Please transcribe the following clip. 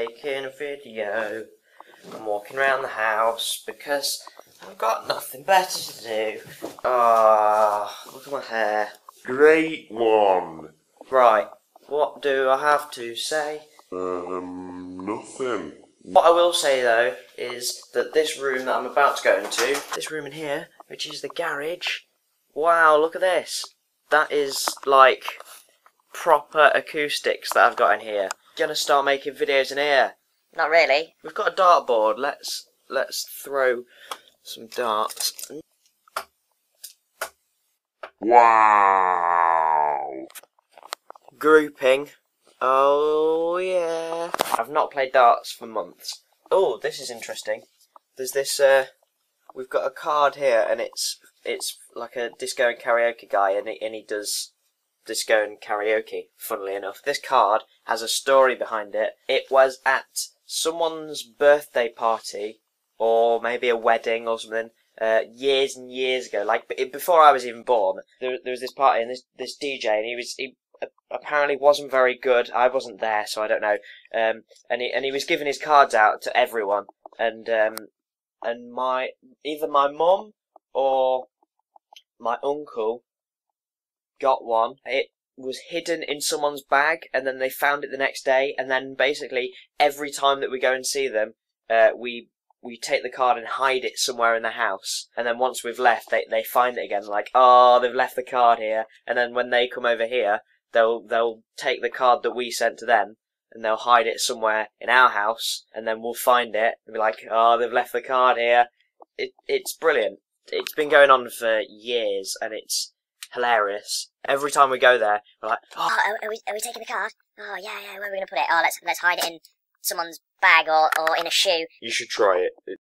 Making a video. I'm walking around the house because I've got nothing better to do. Ah, look at my hair. Great one. Right, what do I have to say? Um, nothing. What I will say though is that this room that I'm about to go into, this room in here, which is the garage, wow, look at this. That is like proper acoustics that I've got in here. Gonna start making videos in here. Not really. We've got a dartboard. Let's let's throw some darts. Wow. Grouping. Oh yeah. I've not played darts for months. Oh, this is interesting. There's this. Uh, we've got a card here, and it's it's like a disco and karaoke guy, and he, and he does disco and karaoke. Funnily enough, this card has a story behind it. It was at someone's birthday party, or maybe a wedding or something. Uh, years and years ago, like before I was even born, there, there was this party and this this DJ, and he was he apparently wasn't very good. I wasn't there, so I don't know. Um, and he and he was giving his cards out to everyone, and um, and my either my mum or my uncle got one. It was hidden in someone's bag, and then they found it the next day. And then basically every time that we go and see them, uh, we we take the card and hide it somewhere in the house. And then once we've left, they they find it again. Like, oh, they've left the card here. And then when they come over here, they'll they'll take the card that we sent to them. And they'll hide it somewhere in our house, and then we'll find it and be like, "Oh, they've left the card here." It it's brilliant. It's been going on for years, and it's hilarious. Every time we go there, we're like, Oh, oh are, are we are we taking the card? Oh yeah, yeah. Where are we gonna put it? Oh, let's let's hide it in someone's bag or or in a shoe. You should try it. It